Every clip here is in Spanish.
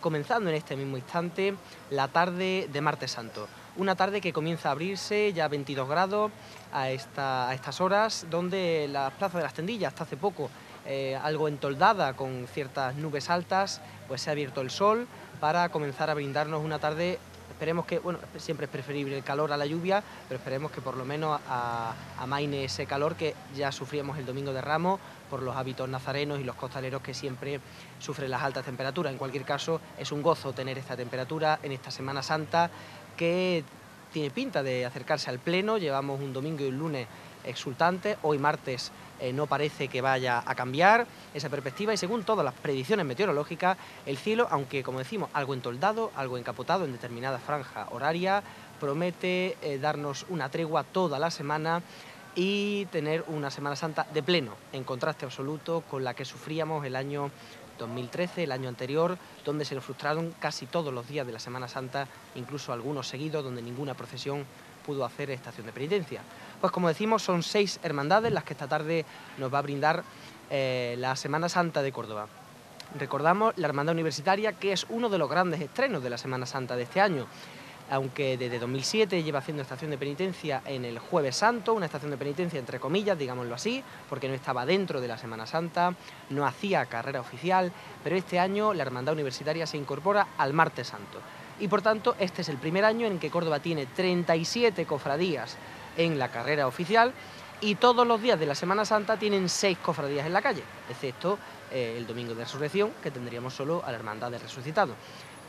comenzando en este mismo instante la tarde de martes santo. Una tarde que comienza a abrirse ya a 22 grados a, estas horas, donde la plaza de las tendillas hasta hace poco eh, algo entoldada con ciertas nubes altas, pues se ha abierto el sol para comenzar a brindarnos una tarde esperemos que, bueno, siempre es preferible el calor a la lluvia, pero esperemos que por lo menos amaine ese calor que ya sufríamos el domingo de Ramos por los hábitos nazarenos y los costaleros que siempre sufren las altas temperaturas. En cualquier caso, es un gozo tener esta temperatura en esta Semana Santa que tiene pinta de acercarse al pleno. Llevamos un domingo y un lunes exultantes, hoy martes eh, no parece que vaya a cambiar esa perspectiva y según todas las predicciones meteorológicas, el cielo, aunque como decimos, algo entoldado, algo encapotado en determinada franja horaria, promete eh, darnos una tregua toda la semana y tener una Semana Santa de pleno, en contraste absoluto con la que sufríamos el año 2013, el año anterior, donde se nos frustraron casi todos los días de la Semana Santa, incluso algunos seguidos, donde ninguna procesión pudo hacer estación de penitencia. Pues como decimos, son seis hermandades las que esta tarde nos va a brindar eh, la Semana Santa de Córdoba. Recordamos la Hermandad Universitaria, que es uno de los grandes estrenos de la Semana Santa de este año. Aunque desde 2007 lleva haciendo estación de penitencia en el Jueves Santo, una estación de penitencia entre comillas, digámoslo así, porque no estaba dentro de la Semana Santa, no hacía carrera oficial, pero este año la Hermandad Universitaria se incorpora al Martes Santo. Y por tanto, este es el primer año en que Córdoba tiene 37 cofradías en la carrera oficial y todos los días de la Semana Santa tienen seis cofradías en la calle, excepto eh, el Domingo de Resurrección, que tendríamos solo a la Hermandad del Resucitado.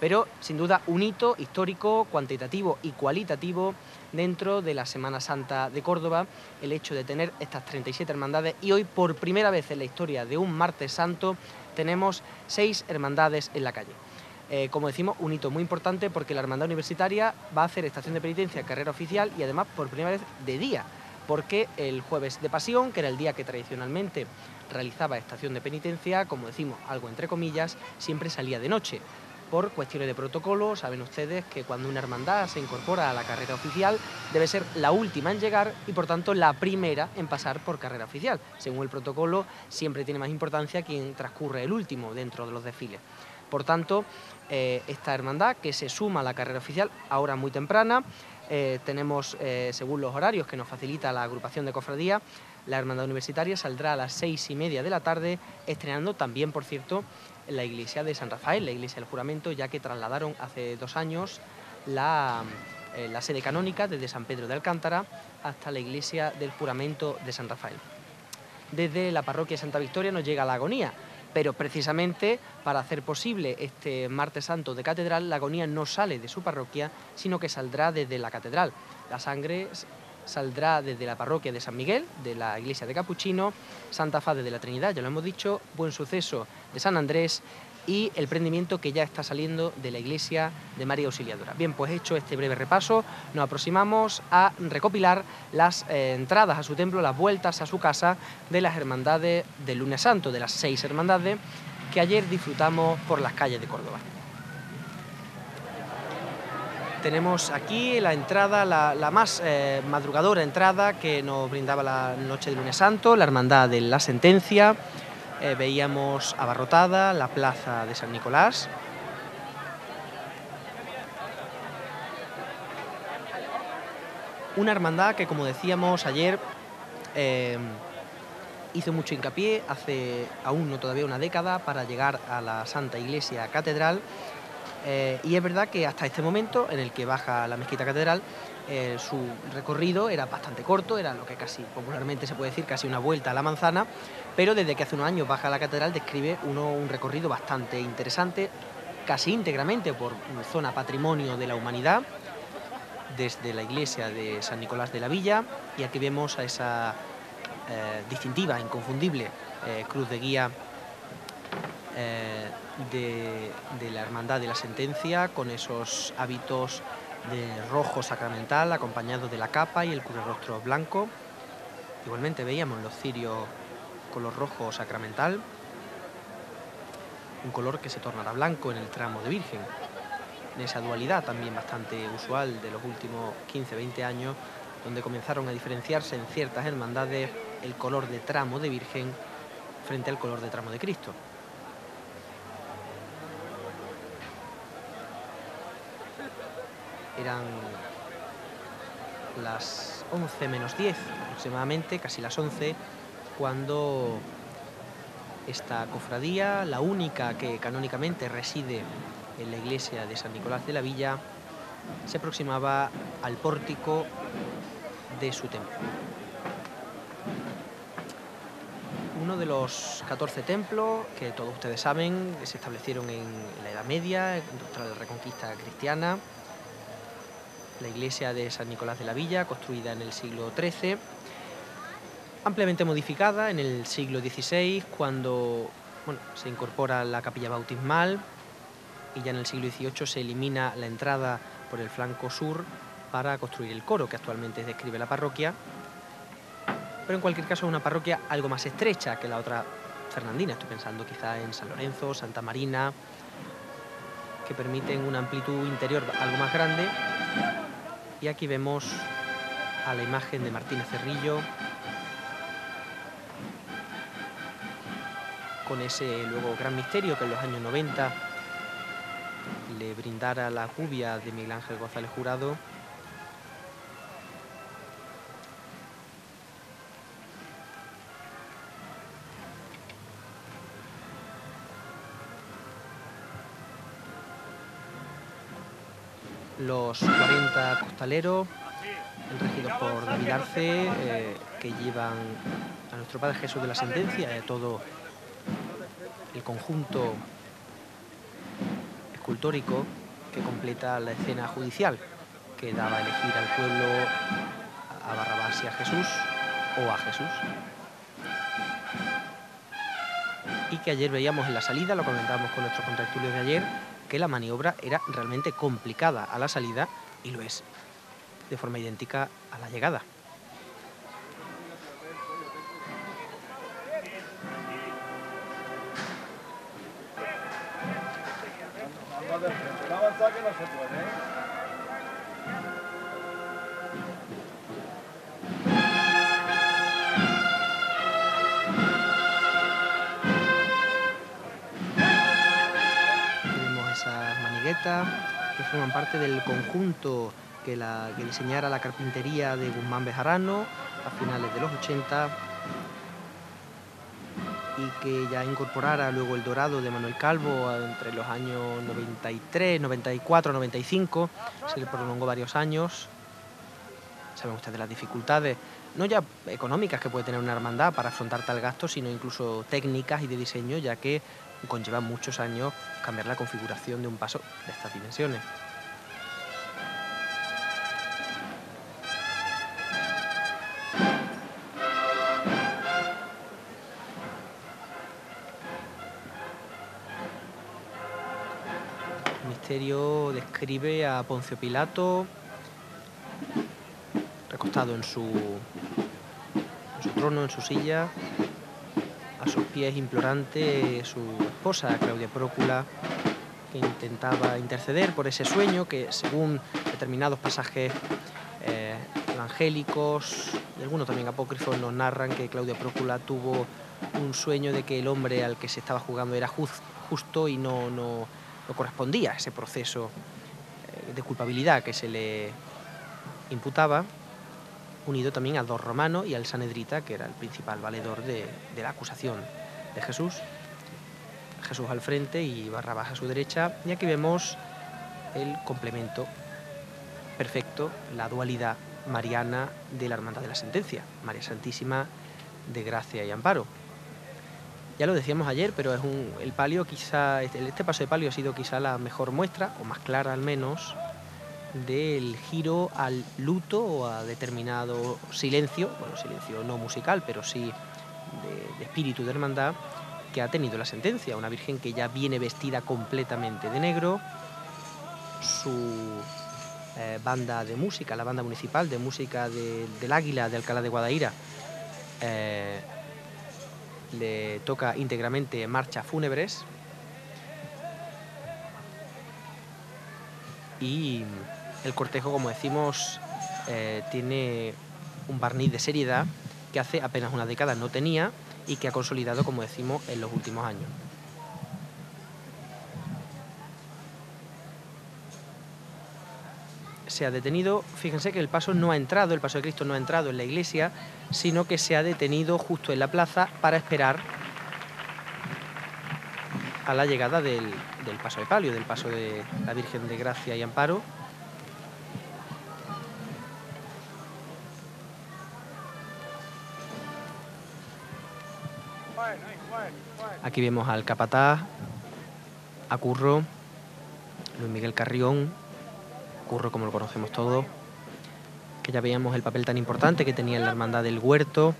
Pero sin duda un hito histórico, cuantitativo y cualitativo dentro de la Semana Santa de Córdoba, el hecho de tener estas 37 hermandades y hoy por primera vez en la historia de un martes santo tenemos seis hermandades en la calle. Eh, como decimos, un hito muy importante porque la Hermandad Universitaria va a hacer estación de penitencia, carrera oficial y además por primera vez de día, porque el jueves de pasión, que era el día que tradicionalmente realizaba estación de penitencia, como decimos, algo entre comillas, siempre salía de noche. Por cuestiones de protocolo, saben ustedes que cuando una hermandad se incorpora a la carrera oficial debe ser la última en llegar y por tanto la primera en pasar por carrera oficial. Según el protocolo, siempre tiene más importancia quien transcurre el último dentro de los desfiles. Por tanto, eh, esta hermandad que se suma a la carrera oficial ahora muy temprana, eh, tenemos, eh, según los horarios que nos facilita la agrupación de cofradía, la hermandad universitaria saldrá a las seis y media de la tarde, estrenando también, por cierto, la iglesia de San Rafael, la iglesia del juramento, ya que trasladaron hace dos años la, la sede canónica desde San Pedro de Alcántara hasta la iglesia del juramento de San Rafael. Desde la parroquia Santa Victoria nos llega la agonía, pero precisamente para hacer posible este martes santo de catedral, la agonía no sale de su parroquia, sino que saldrá desde la catedral. La sangre saldrá desde la parroquia de San Miguel, de la iglesia de Capuchino, Santa Fade de la Trinidad, ya lo hemos dicho, Buen Suceso de San Andrés y el prendimiento que ya está saliendo de la iglesia de María Auxiliadora. Bien, pues hecho este breve repaso, nos aproximamos a recopilar las eh, entradas a su templo, las vueltas a su casa de las hermandades del lunes santo, de las seis hermandades que ayer disfrutamos por las calles de Córdoba. Tenemos aquí la entrada, la, más eh, madrugadora entrada que nos brindaba la noche del lunes santo, la hermandad de la sentencia, eh, veíamos abarrotada la plaza de San Nicolás. Una hermandad que, como decíamos ayer, eh, hizo mucho hincapié hace aún no todavía una década para llegar a la Santa Iglesia Catedral. Eh, y es verdad que hasta este momento, en el que baja la mezquita catedral, su recorrido era bastante corto, era lo que casi popularmente se puede decir, casi una vuelta a la manzana, pero desde que hace unos años baja a la catedral describe uno un recorrido bastante interesante, casi íntegramente por zona patrimonio de la humanidad, desde la iglesia de San Nicolás de la Villa, y aquí vemos a esa eh, distintiva, inconfundible eh, cruz de guía de, de la Hermandad de la Sentencia, con esos hábitos de rojo sacramental acompañado de la capa y el rostro blanco. Igualmente veíamos los cirios color rojo sacramental, un color que se tornará blanco en el tramo de Virgen. En esa dualidad también bastante usual de los últimos 15-20 años, donde comenzaron a diferenciarse en ciertas hermandades el color de tramo de Virgen frente al color de tramo de Cristo. eran las 11 menos 10 aproximadamente, casi las 11, cuando esta cofradía, la única que canónicamente reside en la iglesia de San Nicolás de la Villa, se aproximaba al pórtico de su templo. Uno de los 14 templos que todos ustedes saben se establecieron en la Edad Media, tras la Reconquista cristiana, la iglesia de San Nicolás de la Villa, construida en el siglo XIII, ampliamente modificada en el siglo XVI, cuando se incorpora la capilla bautismal y ya en el siglo XVIII se elimina la entrada por el flanco sur para construir el coro que actualmente describe la parroquia, pero en cualquier caso es una parroquia algo más estrecha que la otra fernandina, estoy pensando quizá en San Lorenzo, Santa Marina, que permiten una amplitud interior algo más grande. Y aquí vemos a la imagen de Martínez Cerrillo con ese luego gran misterio que en los años 90 le brindara la cubia de Miguel Ángel González Jurado. Los 40 costaleros, regidos por David Arce, eh, que llevan a nuestro Padre Jesús de la Sentencia y a todo el conjunto escultórico que completa la escena judicial, que daba a elegir al pueblo a Barrabás y a Jesús o a Jesús. Y que ayer veíamos en la salida, lo comentábamos con nuestros contractulios de ayer, que la maniobra era realmente complicada a la salida y lo es de forma idéntica a la llegada. Que forman parte del conjunto que, que diseñara la carpintería de Guzmán Bejarano a finales de los 80 y que ya incorporara luego el dorado de Manuel Calvo entre los años 93, 94, 95, se le prolongó varios años. Saben ustedes las dificultades, no ya económicas que puede tener una hermandad para afrontar tal gasto, sino incluso técnicas y de diseño, ya que conlleva muchos años cambiar la configuración de un paso de estas dimensiones. Misterio describe a Poncio Pilato recostado en su, en su trono, en su silla, a sus pies implorante su esposa, Claudia Prócula, que intentaba interceder por ese sueño que según determinados pasajes eh, evangélicos y algunos también apócrifos nos narran que Claudia Prócula tuvo un sueño de que el hombre al que se estaba jugando era justo y no, no, no correspondía a ese proceso eh, de culpabilidad que se le imputaba unido también a dos romanos y al Sanedrita, que era el principal valedor de, la acusación de Jesús. Jesús al frente y Barrabás a su derecha. Y aquí vemos el complemento perfecto, la dualidad mariana de la Hermandad de la Sentencia, María Santísima de Gracia y Amparo. Ya lo decíamos ayer, pero es un, el palio quizá, este, este paso de palio ha sido quizá la mejor muestra, o más clara al menos, del giro al luto o a determinado silencio, bueno, silencio no musical, pero sí de, espíritu de hermandad, que ha tenido la sentencia. Una virgen que ya viene vestida completamente de negro, su eh, banda de música, la banda municipal de música del Águila de Alcalá de Guadaira, eh, le toca íntegramente marcha fúnebres. Y el cortejo, como decimos, eh, tiene un barniz de seriedad que hace apenas una década no tenía y que ha consolidado, como decimos, en los últimos años. se ha detenido, fíjense que el paso no ha entrado, el paso de Cristo no ha entrado en la iglesia, sino que se ha detenido justo en la plaza para esperar a la llegada del, del paso de palio, del paso de la Virgen de Gracia y Amparo. Aquí vemos al capataz, a Curro, Luis Miguel Carrión, Curro como lo conocemos todos, que ya veíamos el papel tan importante que tenía en la Hermandad del Huerto,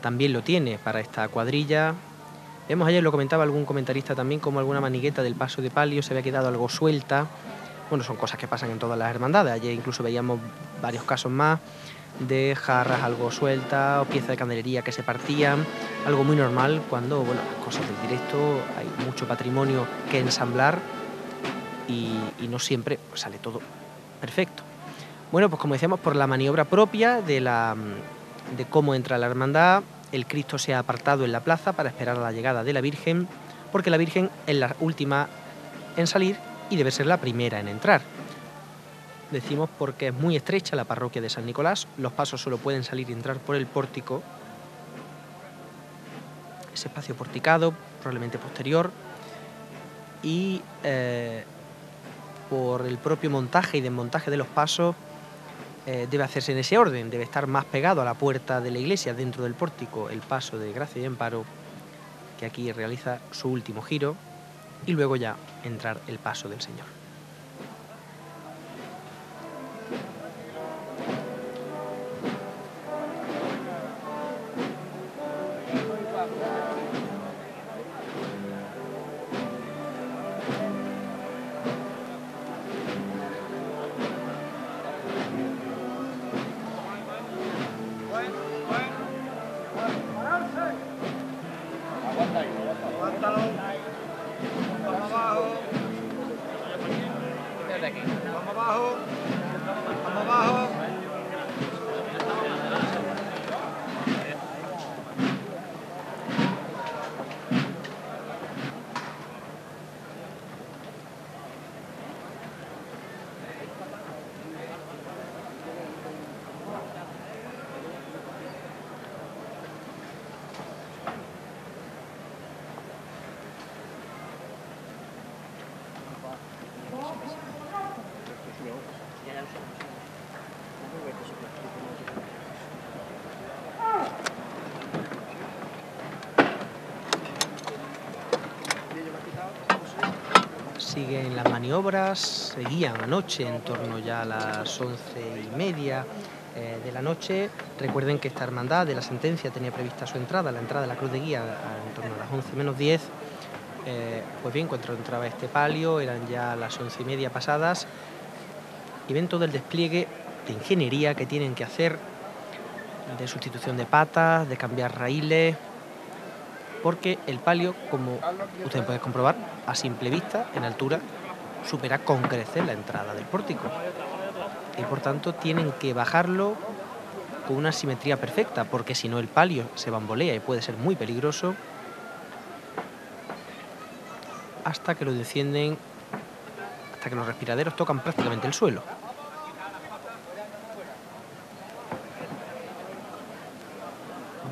también lo tiene para esta cuadrilla. Vemos ayer, lo comentaba algún comentarista también, como alguna manigueta del paso de palio se había quedado algo suelta. Bueno, son cosas que pasan en todas las hermandades. Ayer incluso veíamos varios casos más de jarras algo sueltas o piezas de candelería que se partían, algo muy normal cuando, bueno, las cosas del directo, hay mucho patrimonio que ensamblar y, no siempre sale todo perfecto. Bueno, pues como decíamos, por la maniobra propia de, la, de cómo entra la hermandad, el Cristo se ha apartado en la plaza para esperar a la llegada de la Virgen, porque la Virgen es la última en salir y debe ser la primera en entrar. Decimos porque es muy estrecha la parroquia de San Nicolás, los pasos solo pueden salir y entrar por el pórtico, espacio porticado, probablemente posterior, y eh, por el propio montaje y desmontaje de los pasos eh, debe hacerse en ese orden, debe estar más pegado a la puerta de la iglesia, dentro del pórtico, el paso de Gracia y Amparo, que aquí realiza su último giro, y luego ya entrar el paso del Señor. Siguen las maniobras, seguían anoche en torno ya a las once y media eh, de la noche. Recuerden que esta hermandad de la sentencia tenía prevista su entrada, la entrada de la cruz de guía en torno a las once menos diez. Eh, pues bien, cuando entraba este palio, eran ya las once y media pasadas y ven todo el despliegue de ingeniería que tienen que hacer, de sustitución de patas, de cambiar raíles, porque el palio, como ustedes pueden comprobar, a simple vista, en altura, supera con crecer la entrada del pórtico. Y por tanto tienen que bajarlo con una simetría perfecta, porque si no el palio se bambolea y puede ser muy peligroso hasta que lo descienden, hasta que los respiraderos tocan prácticamente el suelo.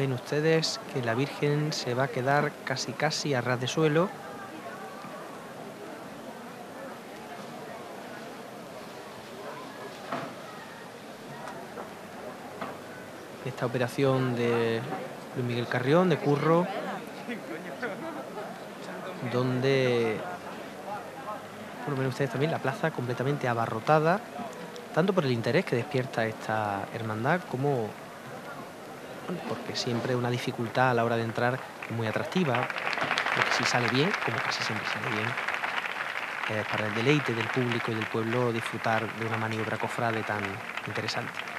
Ven ustedes que la Virgen se va a quedar casi casi a ras de suelo. Esta operación de Luis Miguel Carrión, de Curro, donde, por ven ustedes también, la plaza completamente abarrotada, tanto por el interés que despierta esta hermandad como porque siempre una dificultad a la hora de entrar muy atractiva, porque si sale bien, como casi siempre sale bien, para el deleite del público y del pueblo disfrutar de una maniobra cofrade tan interesante.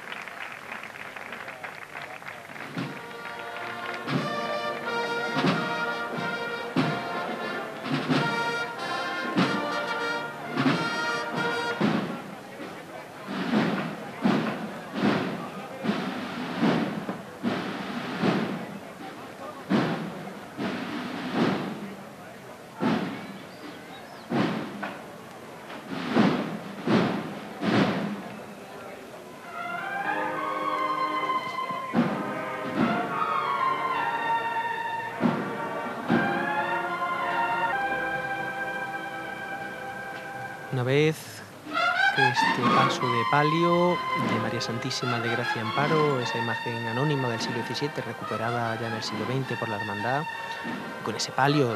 Santísima de Gracia Amparo, esa imagen anónima del siglo XVII, recuperada ya en el siglo XX por la Hermandad, con ese palio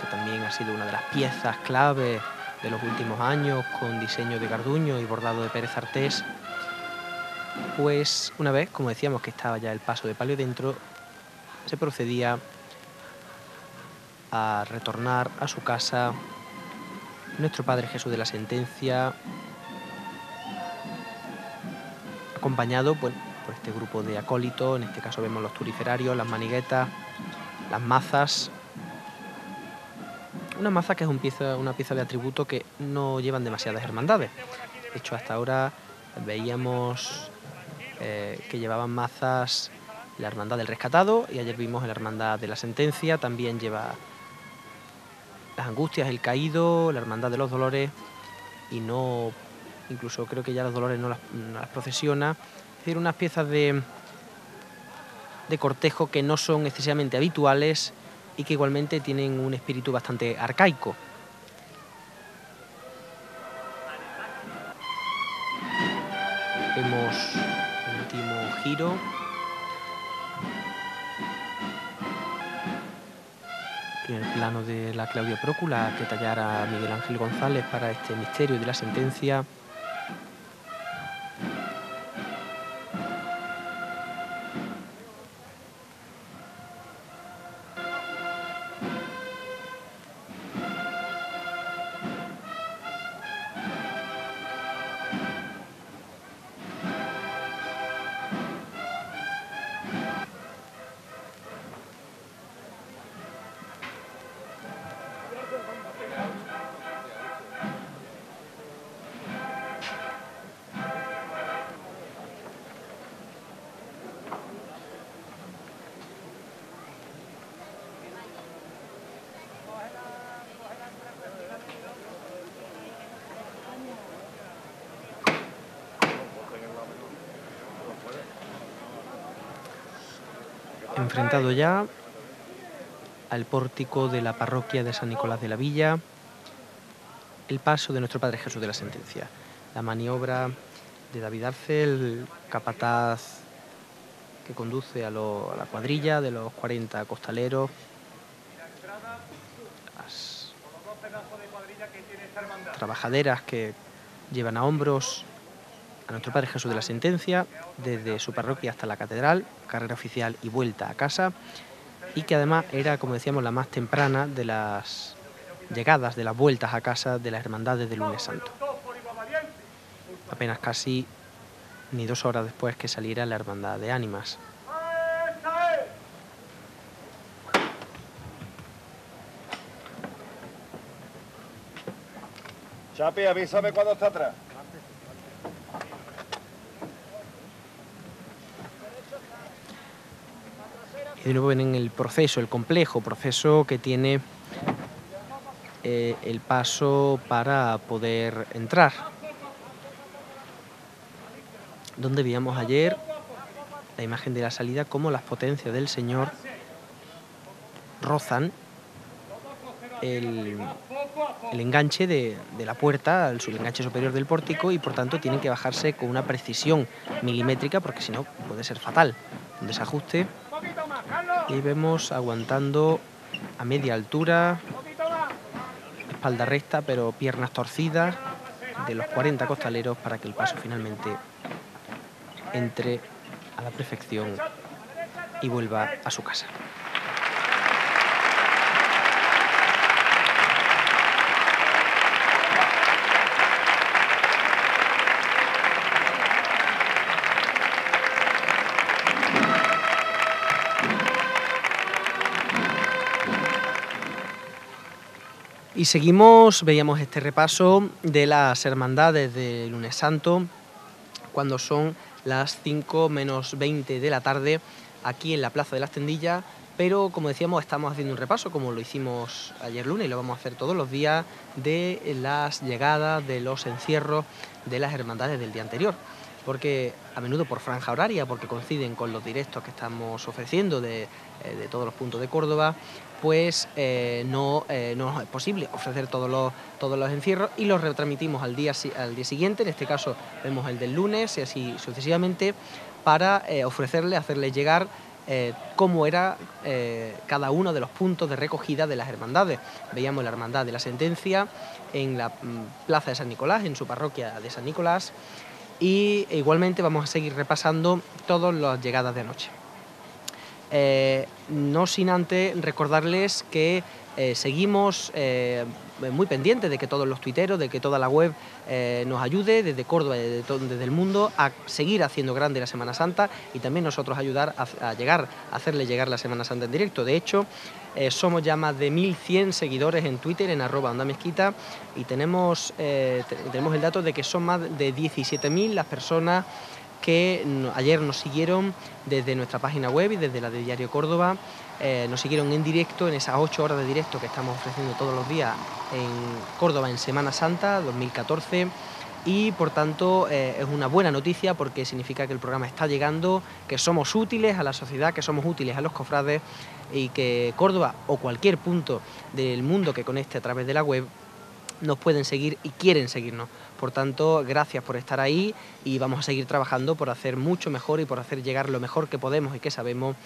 que también ha sido una de las piezas clave de los últimos años, con diseño de Garduño y bordado de Pérez Artés, pues una vez, como decíamos, que estaba ya el paso de palio dentro, se procedía a retornar a su casa nuestro Padre Jesús de la Sentencia, acompañado por este grupo de acólitos, en este caso vemos los turiferarios, las maniguetas, las mazas, una maza que es una pieza de atributo que no llevan demasiadas hermandades. De hecho, hasta ahora veíamos eh, que llevaban mazas la Hermandad del Rescatado y ayer vimos la Hermandad de la Sentencia, también lleva las Angustias, el Caído, la Hermandad de los Dolores y no, incluso creo que ya los Dolores no las, procesiona, es decir, unas piezas de, cortejo que no son excesivamente habituales y que igualmente tienen un espíritu bastante arcaico. Vemos giro. el plano de la Claudia Prócula que tallara Miguel Ángel González para este misterio de la sentencia. Enfrentado ya al pórtico de la parroquia de San Nicolás de la Villa, el paso de nuestro Padre Jesús de la Sentencia, la maniobra de David Arce, el capataz que conduce a, la cuadrilla de los 40 costaleros, las trabajaderas que llevan a hombros a nuestro Padre Jesús de la Sentencia, desde su parroquia hasta la catedral, carrera oficial y vuelta a casa, y que además era, como decíamos, la más temprana de las llegadas, de las vueltas a casa de las hermandades del lunes santo. Apenas casi ni dos horas después que saliera la hermandad de ánimas. Chapi, avísame cuando está atrás. De nuevo en el proceso, el complejo proceso que tiene eh, el paso para poder entrar. Donde veíamos ayer la imagen de la salida, como las potencias del Señor rozan el, enganche de, la puerta, el enganche superior del pórtico y por tanto tienen que bajarse con una precisión milimétrica porque si no puede ser fatal. Un desajuste y vemos aguantando a media altura, espalda recta pero piernas torcidas de los 40 costaleros para que el paso finalmente entre a la perfección y vuelva a su casa. Y seguimos, veíamos este repaso de las hermandades de lunes santo, cuando son las 5 menos 20 de la tarde, aquí en la Plaza de las Tendillas, pero como decíamos estamos haciendo un repaso, como lo hicimos ayer lunes y lo vamos a hacer todos los días, de las llegadas, de los encierros de las hermandades del día anterior. Porque a menudo por franja horaria, porque coinciden con los directos que estamos ofreciendo de, de todos los puntos de Córdoba, pues no, no, es posible ofrecer todos los, todos los encierros y los retransmitimos al día, al día siguiente, en este caso vemos el del lunes y así sucesivamente, para ofrecerle, hacerle llegar eh, cómo era eh, cada uno de los puntos de recogida de las hermandades. Veíamos la hermandad de la sentencia en la mm, plaza de San Nicolás, en su parroquia de San Nicolás, y igualmente vamos a seguir repasando todas las llegadas de anoche. Eh, no sin antes recordarles que seguimos muy pendientes de que todos los tuiteros, de que toda la web eh, nos ayude desde Córdoba desde, desde, el mundo a seguir haciendo grande la Semana Santa y también nosotros ayudar a, llegar, a hacerle llegar la Semana Santa en directo. De hecho, eh, somos ya más de 1.100 seguidores en Twitter, en arroba onda mezquita, y tenemos, eh, tenemos el dato de que son más de 17.000 las personas que ayer nos siguieron desde nuestra página web y desde la de Diario Córdoba. Eh, nos siguieron en directo, en esas ocho horas de directo que estamos ofreciendo todos los días en Córdoba en Semana Santa 2014 y por tanto eh, es una buena noticia porque significa que el programa está llegando, que somos útiles a la sociedad, que somos útiles a los cofrades y que Córdoba o cualquier punto del mundo que conecte a través de la web nos pueden seguir y quieren seguirnos. Por tanto, gracias por estar ahí y vamos a seguir trabajando por hacer mucho mejor y por hacer llegar lo mejor que podemos y que sabemos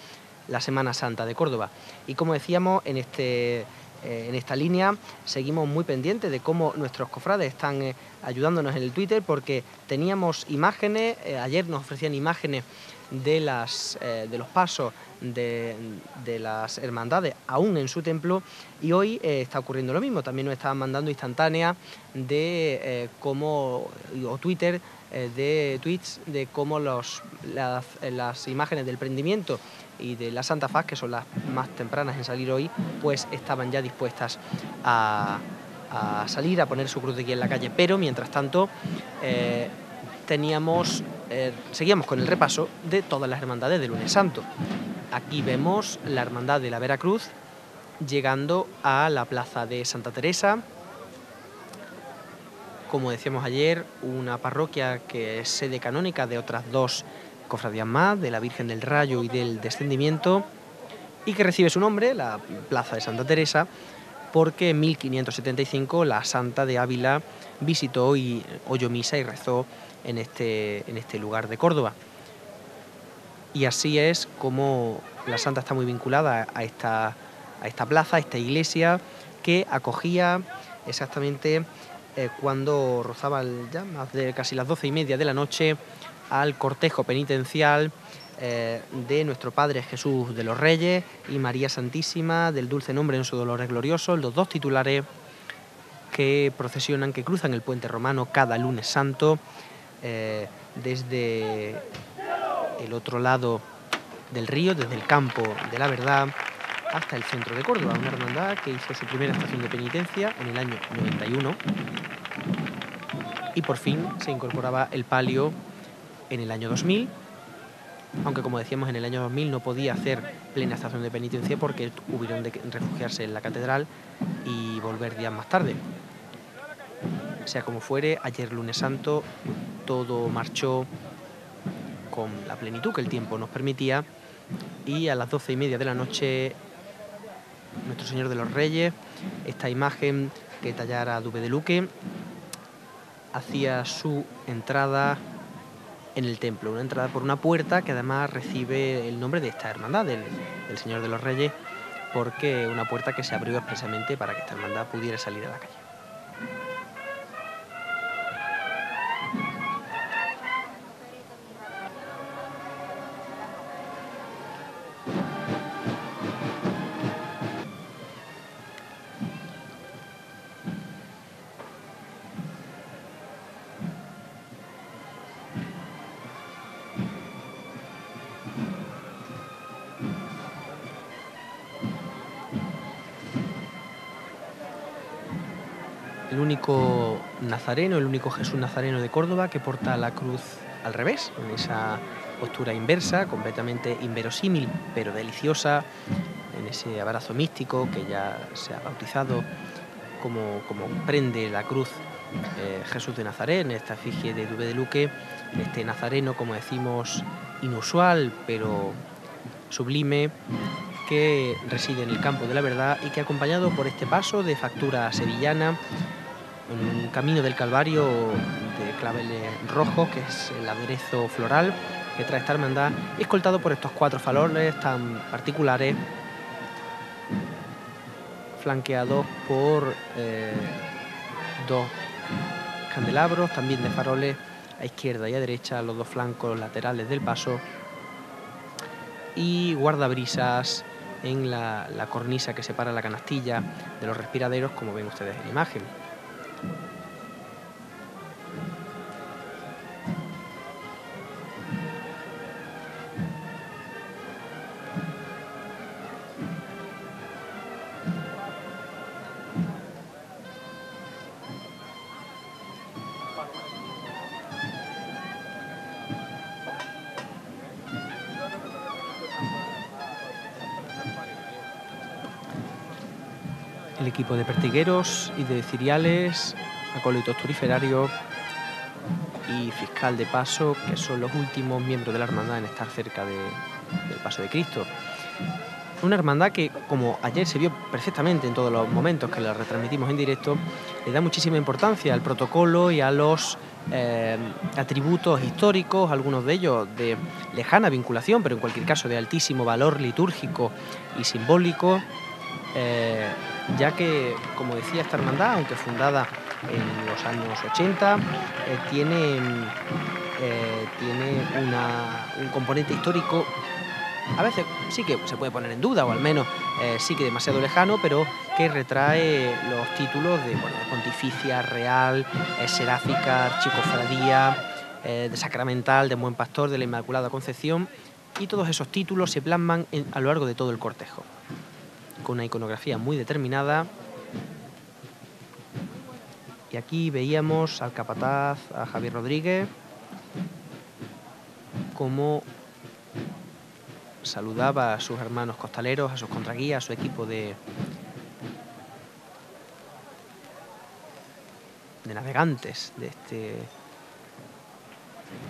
la Semana Santa de Córdoba. Y como decíamos, en, este, eh, en esta línea seguimos muy pendientes de cómo nuestros cofrades están eh, ayudándonos en el Twitter porque teníamos imágenes, eh, ayer nos ofrecían imágenes de, las, de los pasos de, las hermandades aún en su templo y hoy eh, está ocurriendo lo mismo. También nos estaban mandando instantáneas de eh, cómo, o Twitter, eh, de tweets de cómo los, las, imágenes del prendimiento y de la Santa Faz, que son las más tempranas en salir hoy, pues estaban ya dispuestas a, a salir, a poner su cruz de guía en la calle. Pero mientras tanto, teníamos, seguíamos con el repaso de todas las hermandades del lunes santo. Aquí vemos la Hermandad de la Veracruz llegando a la Plaza de Santa Teresa. Como decíamos ayer, una parroquia que es sede canónica de otras dos cofradías más, de la Virgen del Rayo y del Descendimiento, y que recibe su nombre, la Plaza de Santa Teresa, porque en 1575 la Santa de Ávila visitó y oyó misa y rezó en este, en este lugar de Córdoba. Y así es como la Santa está muy vinculada a esta, a esta plaza, a esta iglesia, que acogía exactamente eh, cuando rozaba ya más de casi las doce y media de la noche al cortejo penitencial eh, de nuestro Padre Jesús de los Reyes y María Santísima del Dulce Nombre en su Dolores Glorioso, los dos titulares que procesionan, que cruzan el puente romano cada lunes santo eh, desde el otro lado del río, desde el campo de la verdad hasta el centro de Córdoba, una hermandad que hizo su primera estación de penitencia en el año 91 y por fin se incorporaba el palio en el año 2000, aunque como decíamos en el año 2000 no podía hacer plena estación de penitencia porque hubieron de refugiarse en la catedral y volver días más tarde. Sea como fuere, ayer lunes santo todo marchó con la plenitud que el tiempo nos permitía y a las doce y media de la noche nuestro Señor de los Reyes, esta imagen que tallara Dube de Luque, hacía su entrada en el templo, una entrada por una puerta que además recibe el nombre de esta hermandad, del, del Señor de los Reyes, porque una puerta que se abrió expresamente para que esta hermandad pudiera salir a la calle. Único Jesús nazareno de Córdoba que porta la cruz al revés, en esa postura inversa, completamente inverosímil, pero deliciosa, en ese abrazo místico que ya se ha bautizado como, como prende la cruz eh, Jesús de Nazaret, en esta efigie de Dube de Luque, este nazareno, como decimos, inusual, pero sublime, que reside en el campo de la verdad y que acompañado por este paso de factura sevillana, un camino del Calvario de claveles rojos, que es el aderezo floral que trae esta hermandad, escoltado por estos cuatro faroles tan particulares, flanqueados por eh, dos candelabros, también de faroles a izquierda y a derecha, los dos flancos laterales del paso, y guardabrisas en la, la cornisa que separa la canastilla de los respiraderos, como ven ustedes en la imagen. Pertigueros y de ciriales, acólitos turiferarios y fiscal de paso, que son los últimos miembros de la hermandad en estar cerca de, del paso de Cristo. Una hermandad que, como ayer se vio perfectamente en todos los momentos que la retransmitimos en directo, le da muchísima importancia al protocolo y a los eh, atributos históricos, algunos de ellos de lejana vinculación, pero en cualquier caso de altísimo valor litúrgico y simbólico. Eh, ya que, como decía esta hermandad, aunque fundada en los años 80, eh, tiene, eh, tiene un componente histórico, a veces sí que se puede poner en duda, o al menos eh, sí que demasiado lejano, pero que retrae los títulos de, pontificia, real, seráfica, archicofradía, de sacramental, de buen pastor, de la Inmaculada Concepción, y todos esos títulos se plasman a lo largo de todo el cortejo con una iconografía muy determinada. Y aquí veíamos al capataz, a Javier Rodríguez, como saludaba a sus hermanos costaleros, a sus contraguías, a su equipo de, de navegantes de este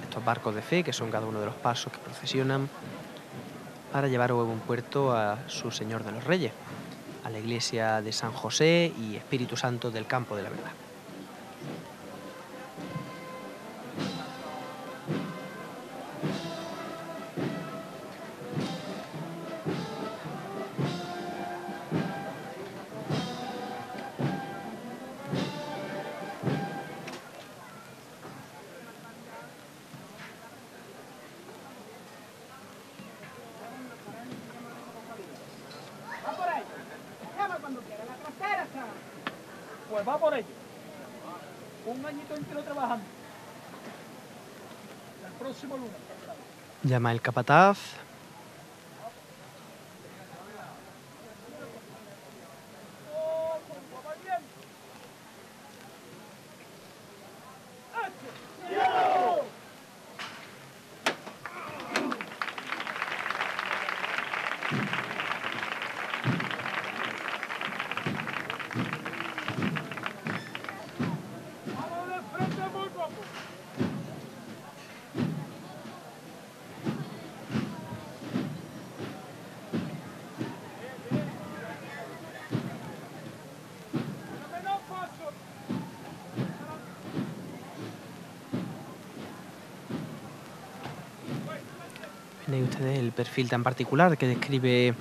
estos barcos de fe, que son cada uno de los pasos que procesionan para llevar a buen puerto a su Señor de los Reyes, a la iglesia de San José y Espíritu Santo del Campo de la Verdad. Pues va por ello. Un añito entero trabajando. El próximo lunes. Llama el capataz. Ven ahí ustedes el perfil tan particular que describe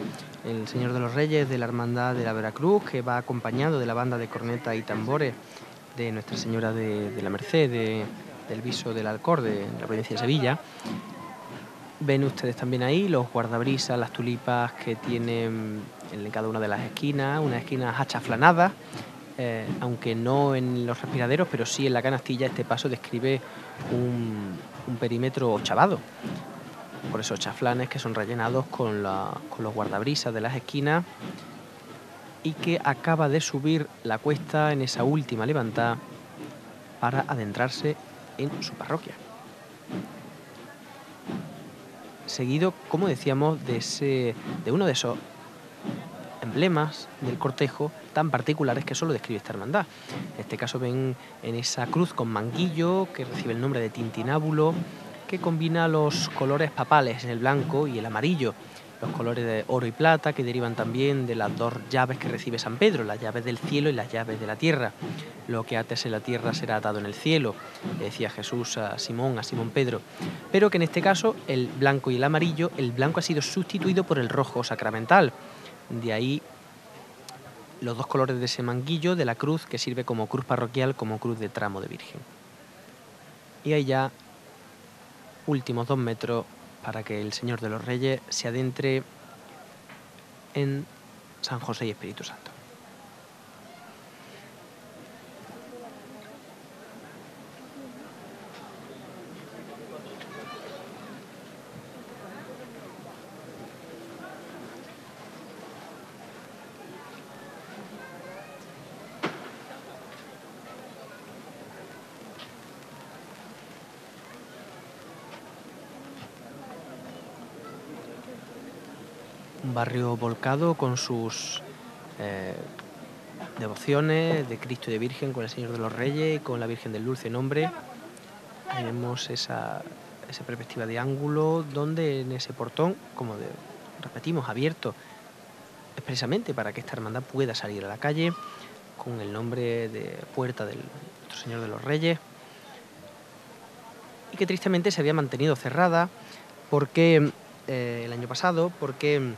el Señor de los Reyes de la Hermandad de la Veracruz, que va acompañado de la banda de cornetas y tambores de Nuestra Señora de, la Merced, de- del Viso del Alcor, de la provincia de Sevilla. Ven ustedes también ahí los guardabrisas, las tulipas que tienen en cada una de las esquinas, unas esquinas achaflanadas, eh, aunque no en los respiraderos, pero sí en la canastilla. Este paso describe un, un perímetro ochavado por esos chaflanes que son rellenados con, los guardabrisas de las esquinas y que acaba de subir la cuesta en esa última levantada para adentrarse en su parroquia. Seguido, como decíamos, de, ese, de uno de esos emblemas del cortejo tan particulares que solo describe esta hermandad. En este caso ven en esa cruz con manguillo que recibe el nombre de tintinábulo, que combina los colores papales, el blanco y el amarillo, los colores de oro y plata que derivan también de las dos llaves que recibe San Pedro, las llaves del cielo y las llaves de la tierra. Lo que ates en la tierra será atado en el cielo, decía Jesús a Simón, a Simón Pedro. Pero que en este caso el blanco y el amarillo, el blanco ha sido sustituido por el rojo sacramental. De ahí los dos colores de ese manguillo de la cruz que sirve como cruz parroquial, como cruz de tramo de Virgen. Y ahí ya últimos dos metros para que el Señor de los Reyes se adentre en San José y Espíritu Santo. un barrio volcado con sus eh, devociones de Cristo y de Virgen, con el Señor de los Reyes y con la Virgen del Dulce Nombre. Tenemos esa, esa perspectiva de ángulo donde en ese portón, como repetimos, abierto expresamente para que esta hermandad pueda salir a la calle, con el nombre de Puerta del Señor de los Reyes, y que tristemente se había mantenido cerrada porque eh, el año pasado, porque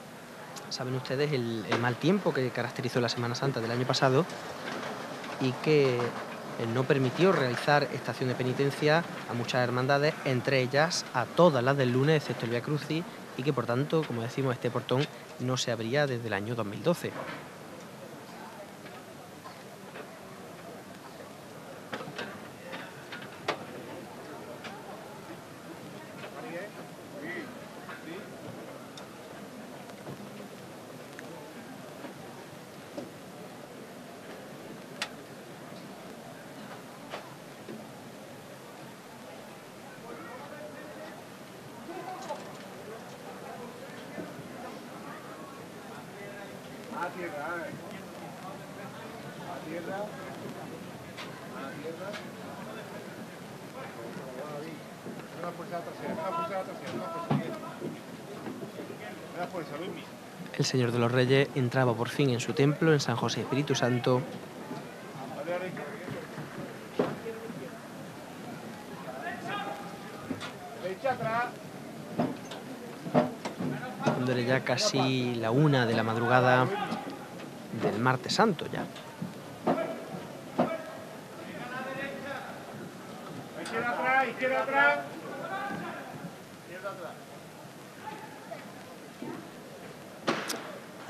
saben ustedes el, mal tiempo que caracterizó la Semana Santa del año pasado y que eh, no permitió realizar estación de penitencia a muchas hermandades, entre ellas a todas las del lunes, excepto el Via Crucis, y que por tanto, como decimos, este portón no se abría desde el año 2012. A tierra, eh. A tierra. A tierra. Una fuerza trasera, una fuerza trasera, una fuerza bien. Una fuerza, Luis. El Señor de los Reyes entraba por fin en su templo, en San José Espíritu Santo, cuando era ya casi la una de la madrugada del martes santo ya. Izquierda atrás.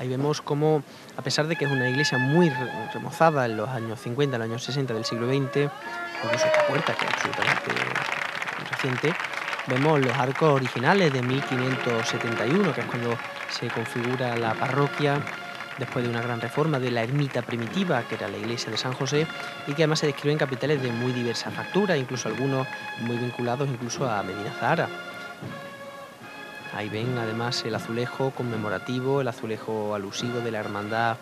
Ahí vemos cómo, a pesar de que es una iglesia muy re- remozada en los años 50, en los años 60 del siglo XX, incluso esta puerta que es absolutamente reciente, vemos los arcos originales de 1571, que es cuando se configura la parroquia después de una gran reforma de la ermita primitiva, que era la iglesia de San José, y que además se describen capiteles de muy diversa factura, incluso algunos muy vinculados incluso a Medina Zahara. Ahí ven además el azulejo conmemorativo, el azulejo alusivo de la hermandad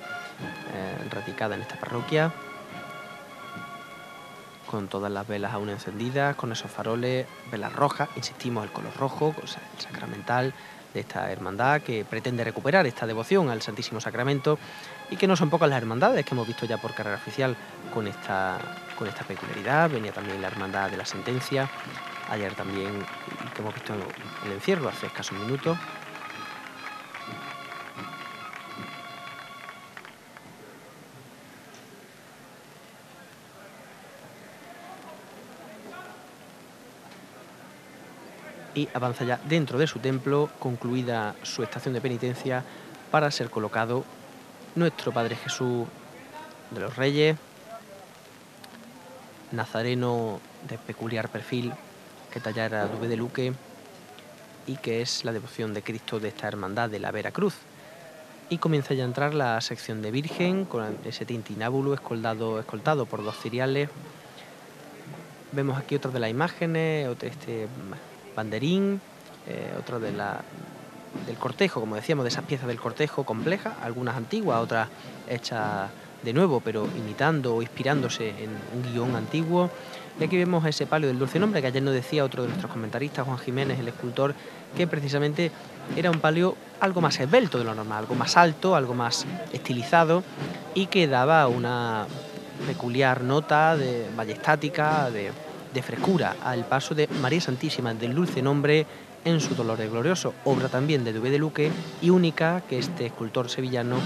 eh, radicada en esta parroquia, con todas las velas aún encendidas, con esos faroles, velas rojas, insistimos, el color rojo, el sacramental de esta hermandad que pretende recuperar esta devoción al Santísimo Sacramento y que no son pocas las hermandades que hemos visto ya por carrera oficial con esta, con esta peculiaridad. Venía también la hermandad de la sentencia, ayer también, que hemos visto el encierro hace escasos minutos. y avanza ya dentro de su templo, concluida su estación de penitencia, para ser colocado nuestro Padre Jesús de los Reyes, nazareno de peculiar perfil, que tallara Dube de Luque y que es la devoción de Cristo de esta hermandad de la Vera Cruz. Y comienza ya a entrar la sección de Virgen con ese tintinábulo escoltado, escoltado por dos ciriales. Vemos aquí otra de las imágenes, este banderín, eh, otra de, la, del cortejo, como decíamos, de esas piezas del cortejo complejas, algunas antiguas, otras hechas de nuevo, pero imitando o inspirándose en un guion antiguo. Y aquí vemos ese palio del dulce nombre que ayer nos decía otro de nuestros comentaristas, Juan Jiménez, el escultor, que precisamente era un palio algo más esbelto de lo normal, algo más alto, algo más estilizado y que daba una peculiar nota de majestática, de, de frescura al paso de María Santísima del Dulce Nombre en su Dolor Glorioso, obra también de Duvé de Luque y única que este escultor sevillano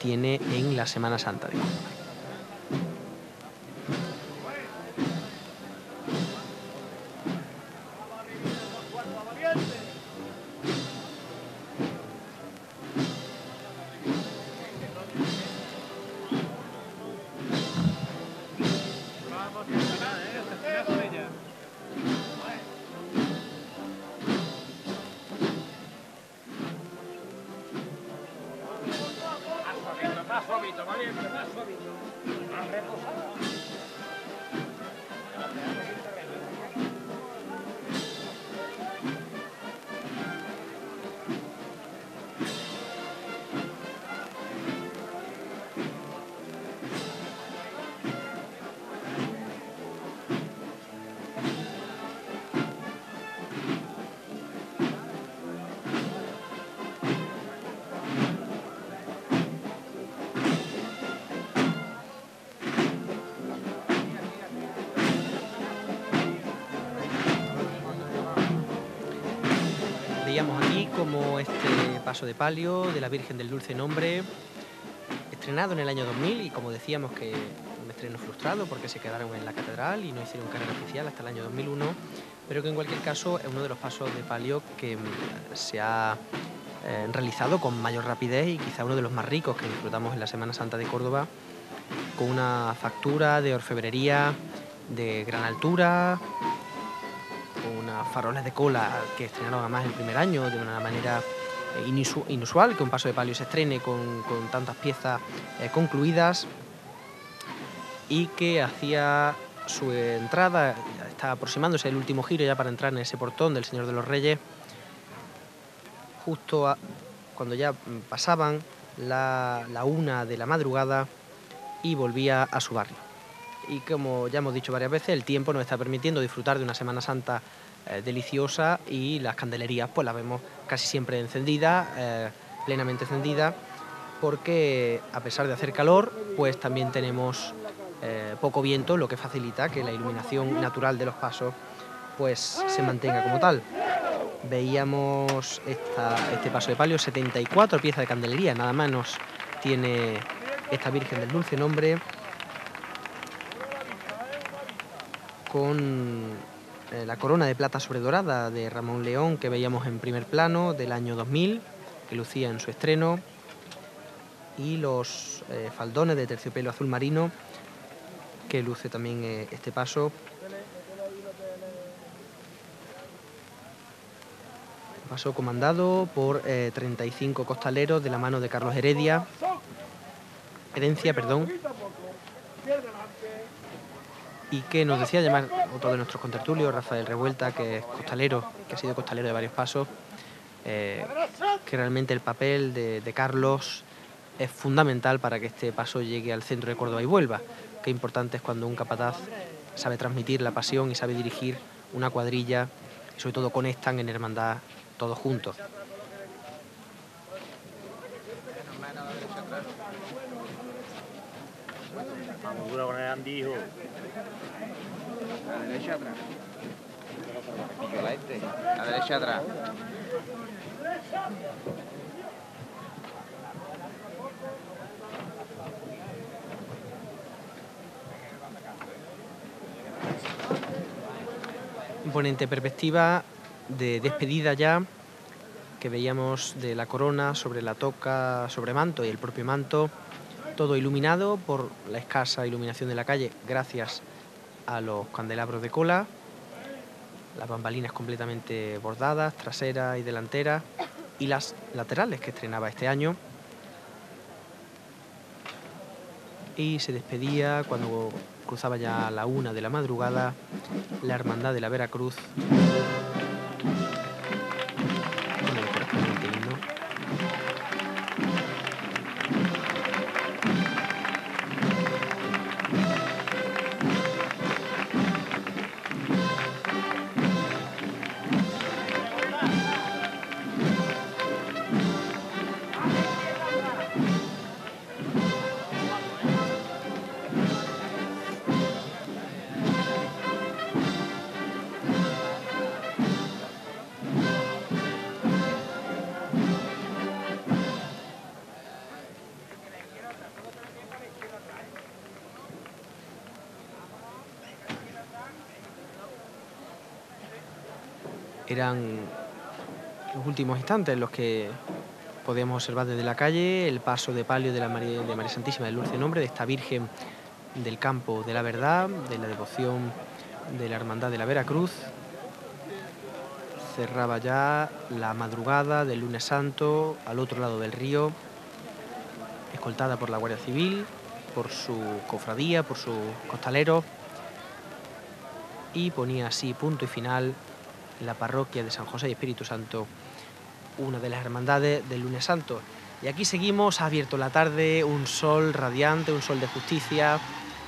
tiene en la Semana Santa de Córdoba. Paso de palio de la Virgen del Dulce Nombre, estrenado en el año 2000 y como decíamos que un estreno frustrado porque se quedaron en la catedral y no hicieron carrera oficial hasta el año 2001, pero que en cualquier caso es uno de los pasos de palio que mm, se ha eh, realizado con mayor rapidez y quizá uno de los más ricos que disfrutamos en la Semana Santa de Córdoba, con una factura de orfebrería de gran altura, unas farolas de cola que estrenaron además el primer año de una manera eh, inusual, que un paso de palio se estrene con, tantas piezas eh, concluidas y que hacía su entrada, está aproximándose el último giro ya para entrar en ese portón del Señor de los Reyes, justo a- cuando ya mm, pasaban la, la una de la madrugada y volvía a su barrio. Y como ya hemos dicho varias veces, el tiempo nos está permitiendo disfrutar de una Semana Santa eh, deliciosa y las candelerías pues las vemos casi siempre encendidas, eh, plenamente encendidas, porque a pesar de hacer calor, pues también tenemos eh, poco viento, lo que facilita que la iluminación natural de los pasos pues se mantenga como tal. Veíamos este paso de palio, 74 piezas de candelería, nada menos tiene esta Virgen del Dulce Nombre, con eh, la corona de plata sobredorada de Ramón León que veíamos en primer plano del año 2000, que lucía en su estreno, y los eh, faldones de terciopelo azul marino que luce también eh, este paso. Paso comandado por eh, 35 costaleros de la mano de Carlos Heredia, Herencia, perdón, Poquito a poco. Pierde adelante. Y que nos decía llamar otro de nuestros contertulios, Rafael Revuelta, que es costalero, que ha sido costalero de varios pasos, eh, que realmente el papel de, de Carlos es fundamental para que este paso llegue al centro de Córdoba y vuelva. Qué importante es cuando un capataz sabe transmitir la pasión y sabe dirigir una cuadrilla y sobre todo conectan en hermandad todos juntos. Vamos duro con el andijo. A la derecha atrás. A la derecha atrás. imponente perspectiva de despedida ya que veíamos de la corona sobre la toca, sobre manto y el propio manto, todo iluminado por la escasa iluminación de la calle gracias a los candelabros de cola, las bambalinas completamente bordadas, traseras y delanteras, y las laterales que estrenaba este año. Y se despedía cuando cruzaba ya la una de la madrugada la Hermandad de la Veracruz eran los últimos instantes los que podíamos observar desde la calle el paso de palio de la María, de Santísima del Dulce Nombre, de esta Virgen del Campo de la Verdad, de la devoción de la Hermandad de la Veracruz. Cerraba ya la madrugada del lunes santo al otro lado del río, escoltada por la Guardia Civil, por su cofradía, por sus costaleros, y ponía así punto y final la parroquia de San José y Espíritu Santo, una de las hermandades del lunes santo. Y aquí seguimos, ha abierto la tarde, un sol radiante, un sol de justicia,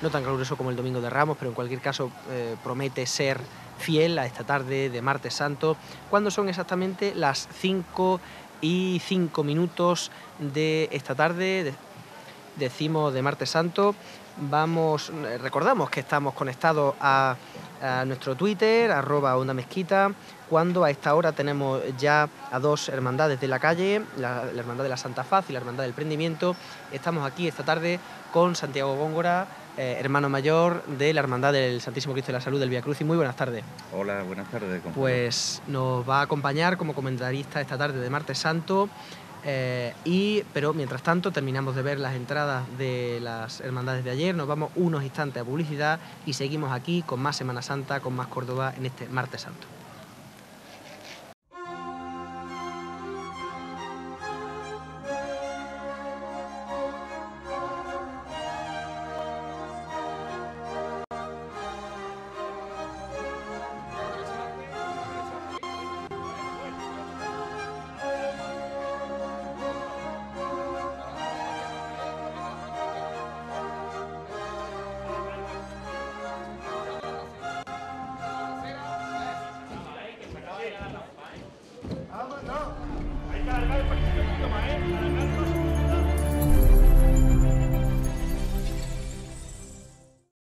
no tan caluroso como el Domingo de Ramos, pero en cualquier caso eh, promete ser fiel a esta tarde de martes santo, cuando son exactamente las 5 y 5 minutos de esta tarde, de- decimos de martes santo. Vamos, recordamos que estamos conectados a, a nuestro Twitter, arroba onda mezquita, cuando a esta hora tenemos ya a dos hermandades de la calle, la, la Hermandad de la Santa Faz y la Hermandad del Prendimiento. Estamos aquí esta tarde con Santiago Góngora, eh, hermano mayor de la Hermandad del Santísimo Cristo de la Salud del Via Cruz. Y muy buenas tardes. Hola, buenas tardes. compañero. Pues nos va a acompañar como comentarista esta tarde de Martes Santo. Eh, y, pero mientras tanto terminamos de ver las entradas de las hermandades de ayer, nos vamos unos instantes a publicidad y seguimos aquí con más Semana Santa, con más Córdoba en este Martes Santo.